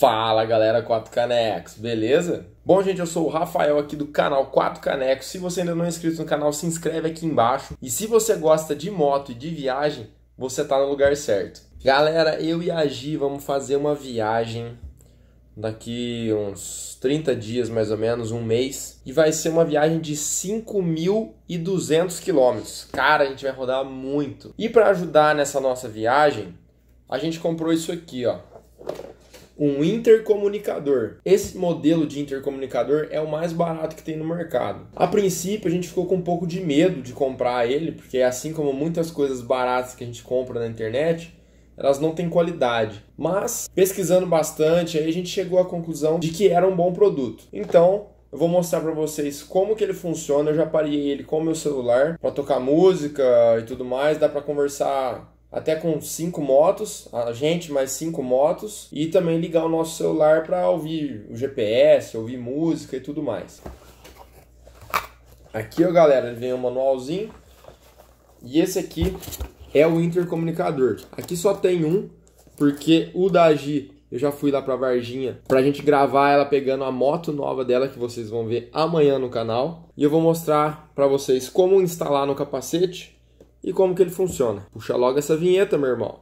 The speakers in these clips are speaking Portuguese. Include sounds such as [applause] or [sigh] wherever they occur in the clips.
Fala galera, 4 Canecos, beleza? Bom, gente, eu sou o Rafael aqui do canal 4 Canecos. Se você ainda não é inscrito no canal, se inscreve aqui embaixo. E se você gosta de moto e de viagem, você tá no lugar certo. Galera, eu e a Gi vamos fazer uma viagem daqui uns 30 dias, mais ou menos, um mês. E vai ser uma viagem de 5.200 quilômetros. Cara, a gente vai rodar muito. E para ajudar nessa nossa viagem, a gente comprou isso aqui, ó um intercomunicador. Esse modelo de intercomunicador é o mais barato que tem no mercado. A princípio, a gente ficou com um pouco de medo de comprar ele, porque assim como muitas coisas baratas que a gente compra na internet, elas não têm qualidade. Mas pesquisando bastante, aí a gente chegou à conclusão de que era um bom produto. Então, eu vou mostrar para vocês como que ele funciona. Eu já parei ele com meu celular para tocar música e tudo mais, dá para conversar até com cinco motos, a gente mais cinco motos e também ligar o nosso celular para ouvir o GPS, ouvir música e tudo mais. Aqui, ó, galera, vem um manualzinho e esse aqui é o intercomunicador. Aqui só tem um, porque o da Gi eu já fui lá para Varginha para a gente gravar ela pegando a moto nova dela que vocês vão ver amanhã no canal e eu vou mostrar para vocês como instalar no capacete e como que ele funciona. Puxa logo essa vinheta, meu irmão.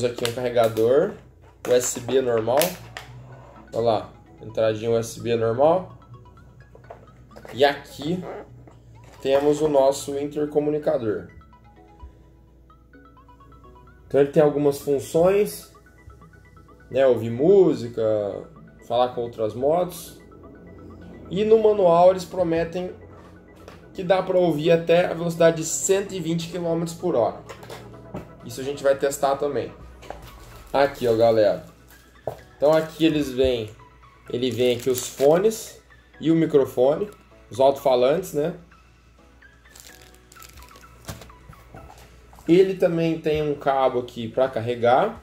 Temos aqui um carregador USB normal. Olha lá, entradinha USB normal. E aqui temos o nosso intercomunicador. Então ele tem algumas funções, né, ouvir música, falar com outras motos. E no manual eles prometem que dá para ouvir até a velocidade de 120 km por hora. Isso a gente vai testar também. Aqui, ó, galera. Então aqui eles vêm, ele vem aqui os fones e o microfone, os alto-falantes, né? Ele também tem um cabo aqui para carregar.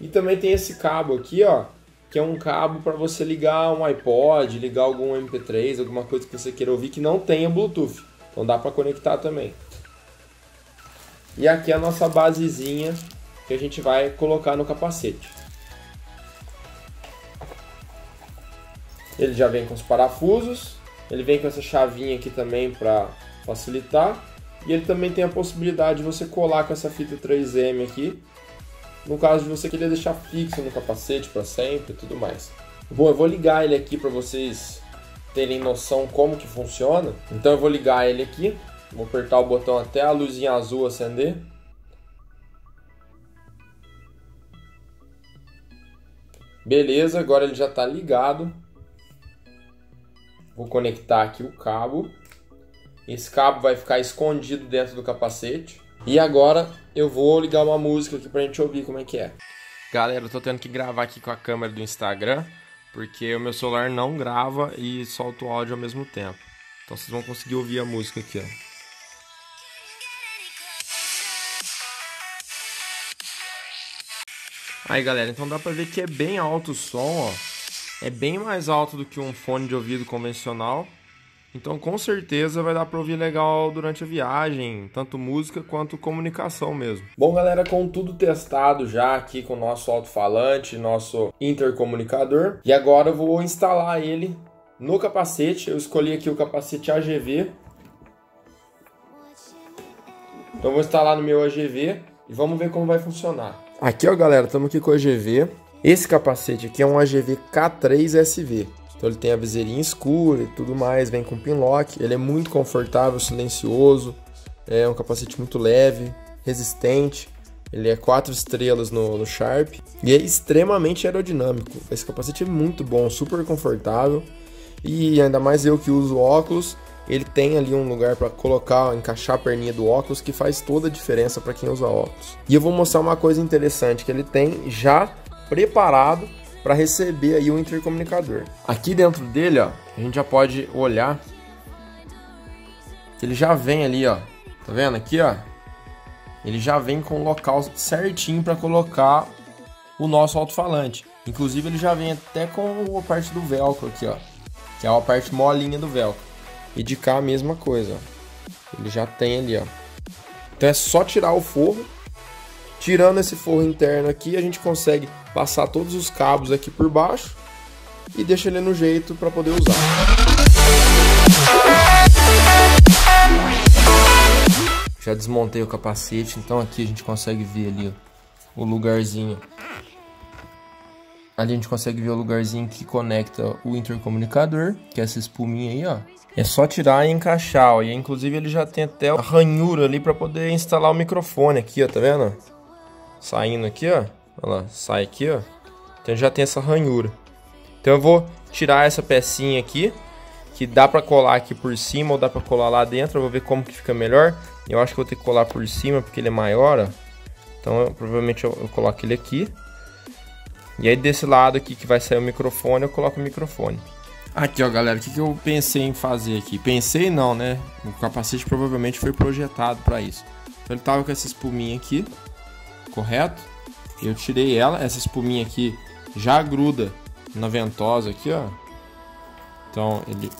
E também tem esse cabo aqui, ó, que é um cabo para você ligar um iPod, ligar algum MP3, alguma coisa que você queira ouvir que não tenha Bluetooth. Então dá para conectar também. E aqui é a nossa basezinha que a gente vai colocar no capacete. Ele já vem com os parafusos, ele vem com essa chavinha aqui também para facilitar. E ele também tem a possibilidade de você colar com essa fita 3M aqui, no caso de você querer deixar fixo no capacete para sempre e tudo mais. Bom, eu vou ligar ele aqui para vocês terem noção como que funciona. Então eu vou ligar ele aqui. Vou apertar o botão até a luzinha azul acender. Beleza, agora ele já está ligado. Vou conectar aqui o cabo. Esse cabo vai ficar escondido dentro do capacete. E agora eu vou ligar uma música aqui pra gente ouvir como é que é. Galera, eu tô tendo que gravar aqui com a câmera do Instagram, porque o meu celular não grava e solta o áudio ao mesmo tempo. Então vocês vão conseguir ouvir a música aqui, ó. Aí galera, então dá pra ver que é bem alto o som, ó. É bem mais alto do que um fone de ouvido convencional. Então com certeza vai dar pra ouvir legal durante a viagem, tanto música quanto comunicação mesmo. Bom galera, com tudo testado já aqui com o nosso alto-falante, nosso intercomunicador. E agora eu vou instalar ele no capacete. Eu escolhi aqui o capacete AGV. Então vou instalar no meu AGV e vamos ver como vai funcionar. Aqui, ó, galera, estamos aqui com o AGV. Esse capacete aqui é um AGV K3 SV. Então ele tem a viseirinha escura e tudo mais, vem com pinlock. Ele é muito confortável, silencioso. É um capacete muito leve, resistente. Ele é 4 estrelas no, no Sharp e é extremamente aerodinâmico. Esse capacete é muito bom, super confortável. E ainda mais eu que uso óculos, ele tem ali um lugar para colocar, encaixar a perninha do óculos que faz toda a diferença para quem usa óculos. E eu vou mostrar uma coisa interessante que ele tem já preparado para receber aí o intercomunicador. Aqui dentro dele, ó, a gente já pode olhar ele já vem ali, ó. Tá vendo aqui, ó? Ele já vem com o local certinho para colocar o nosso alto-falante. Inclusive ele já vem até com a parte do velcro aqui, ó, que é a parte molinha do velcro. E de cá a mesma coisa, ó. Ele já tem ali, ó. Então é só tirar o forro. Tirando esse forro interno aqui, a gente consegue passar todos os cabos aqui por baixo e deixa ele no jeito para poder usar. Já desmontei o capacete, então aqui a gente consegue ver ali o lugarzinho. Ali a gente consegue ver o lugarzinho que conecta o intercomunicador, que é essa espuminha aí, ó. É só tirar e encaixar, ó. E inclusive ele já tem até a ranhura ali para poder instalar o microfone aqui, ó, tá vendo? Saindo aqui, ó. Olha lá, sai aqui, ó. Então já tem essa ranhura. Então eu vou tirar essa pecinha aqui, que dá para colar aqui por cima ou dá para colar lá dentro. Eu vou ver como que fica melhor. Eu acho que vou ter que colar por cima porque ele é maior, ó. Então eu, provavelmente eu, eu coloco ele aqui. E aí desse lado aqui que vai sair o microfone, eu coloco o microfone. Aqui ó galera, o que, que eu pensei em fazer aqui? Pensei não, né? O capacete provavelmente foi projetado para isso. Então ele tava com essa espuminha aqui, correto? Eu tirei ela, essa espuminha aqui já gruda na ventosa aqui, ó. Então ele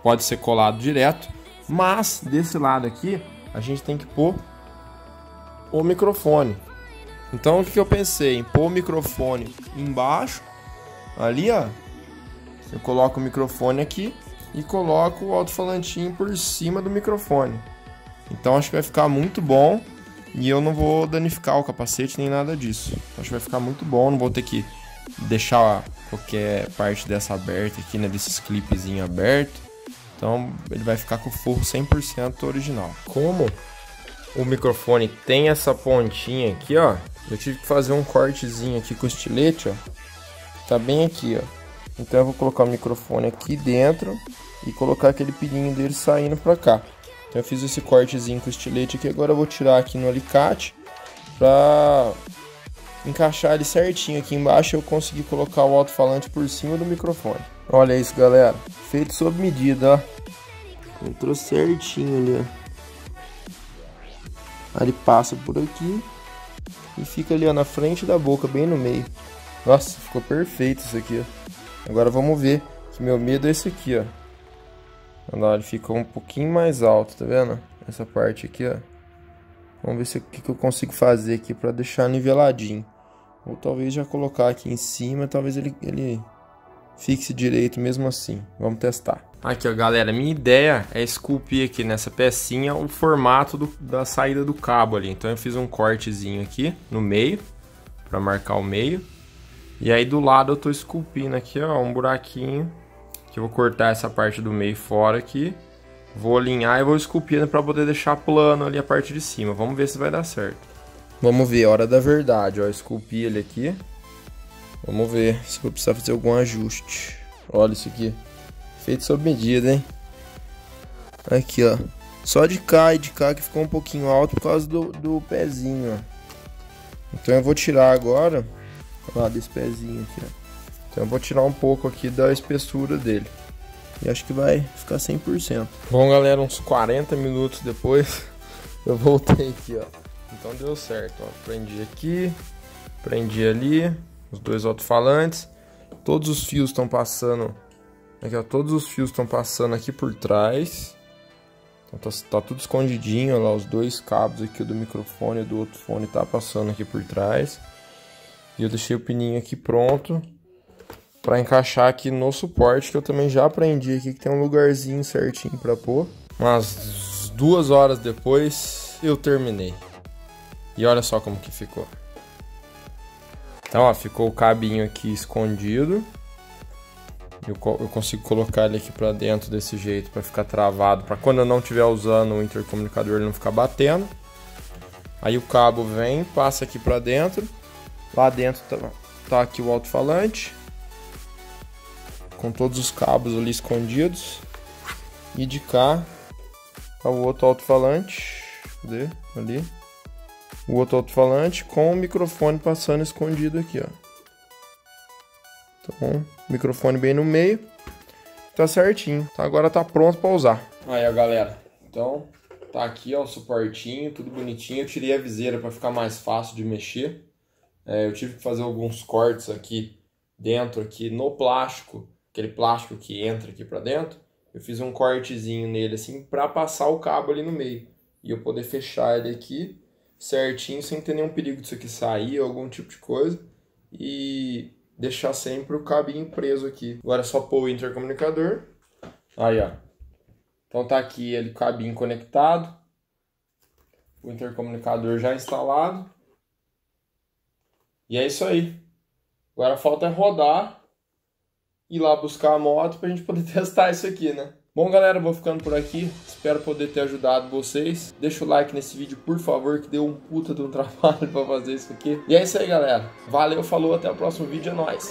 pode ser colado direto, mas desse lado aqui a gente tem que pôr o microfone. Então o que, eu pensei? Em pôr o microfone embaixo, ali ó. Eu coloco o microfone aqui e coloco o alto-falantinho por cima do microfone. Então acho que vai ficar muito bom e eu não vou danificar o capacete nem nada disso. Acho que vai ficar muito bom, não vou ter que deixar qualquer parte dessa aberta aqui, né, desses clipezinho aberto. Então ele vai ficar com o forro 100% original. Como o microfone tem essa pontinha aqui, ó, eu tive que fazer um cortezinho aqui com o estilete, ó. Tá bem aqui, ó. Então eu vou colocar o microfone aqui dentro e colocar aquele pininho dele saindo pra cá. Então eu fiz esse cortezinho com o estilete aqui, agora eu vou tirar aqui no alicate pra encaixar ele certinho aqui embaixo eu consegui colocar o alto-falante por cima do microfone. Olha isso, galera. Feito sob medida, ó. Entrou certinho ali, ó. Aí ele passa por aqui e fica ali, ó, na frente da boca, bem no meio. Nossa, ficou perfeito isso aqui, ó. Agora vamos ver, que meu medo é esse aqui, ó. Olha ele ficou um pouquinho mais alto, tá vendo? Essa parte aqui, ó. Vamos ver se, o que, que eu consigo fazer aqui para deixar niveladinho. Ou talvez já colocar aqui em cima, talvez ele, ele fixe direito mesmo assim. Vamos testar. Aqui, ó, galera, minha ideia é esculpir aqui nessa pecinha o formato do, da saída do cabo ali. Então eu fiz um cortezinho aqui no meio, para marcar o meio. E aí do lado eu tô esculpindo aqui, ó, um buraquinho que eu vou cortar essa parte do meio fora aqui. Vou alinhar e vou esculpindo para poder deixar plano ali a parte de cima. Vamos ver se vai dar certo. Vamos ver, hora da verdade, ó, esculpi ele aqui. Vamos ver se vou precisar fazer algum ajuste. Olha isso aqui. Feito sob medida, hein? Aqui, ó. Só de cá e de cá que ficou um pouquinho alto por causa do, do pezinho, ó. Então eu vou tirar agora, lá desse pezinho aqui, ó. Então eu vou tirar um pouco aqui da espessura dele. E acho que vai ficar 100%. Bom, galera, uns 40 minutos depois [laughs] eu voltei aqui, ó. Então deu certo, ó. Prendi aqui, prendi ali, os dois alto-falantes. Todos os fios estão passando, aqui ó, todos os fios estão passando aqui por trás. Então tá, tá tudo escondidinho, ó lá, os dois cabos aqui do microfone e do outro fone tá passando aqui por trás. E eu deixei o pininho aqui pronto para encaixar aqui no suporte, que eu também já aprendi aqui que tem um lugarzinho certinho para pôr. Umas duas horas depois eu terminei. E olha só como que ficou. Então, ó, ficou o cabinho aqui escondido. Eu, eu consigo colocar ele aqui para dentro desse jeito para ficar travado, para quando eu não estiver usando o intercomunicador ele não ficar batendo. Aí o cabo vem, passa aqui para dentro. Lá dentro tá, tá aqui o alto-falante com todos os cabos ali escondidos. E de cá ao outro alto-falante. Ali. O outro alto-falante com o microfone passando escondido aqui, ó. Então, microfone bem no meio. Tá certinho. Então agora tá pronto para usar. Aí, ó, galera. Então, tá aqui, ó, o suportinho, tudo bonitinho. Eu tirei a viseira para ficar mais fácil de mexer. É, eu tive que fazer alguns cortes aqui dentro, aqui no plástico, aquele plástico que entra aqui para dentro. Eu fiz um cortezinho nele assim para passar o cabo ali no meio e eu poder fechar ele aqui certinho sem ter nenhum perigo disso aqui sair algum tipo de coisa e deixar sempre o cabinho preso aqui. Agora é só pôr o intercomunicador. Aí, ó. Então tá aqui ele cabinho conectado. O intercomunicador já instalado. E é isso aí. Agora falta rodar, ir lá buscar a moto pra gente poder [laughs] testar isso aqui, né? Bom, galera, vou ficando por aqui. Espero poder ter ajudado vocês. Deixa o like nesse vídeo, por favor, que deu um puta de um [laughs] trabalho pra fazer isso aqui. E é isso aí, galera. Valeu, falou, até o próximo vídeo, é nóis.